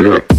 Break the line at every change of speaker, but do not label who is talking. Yeah.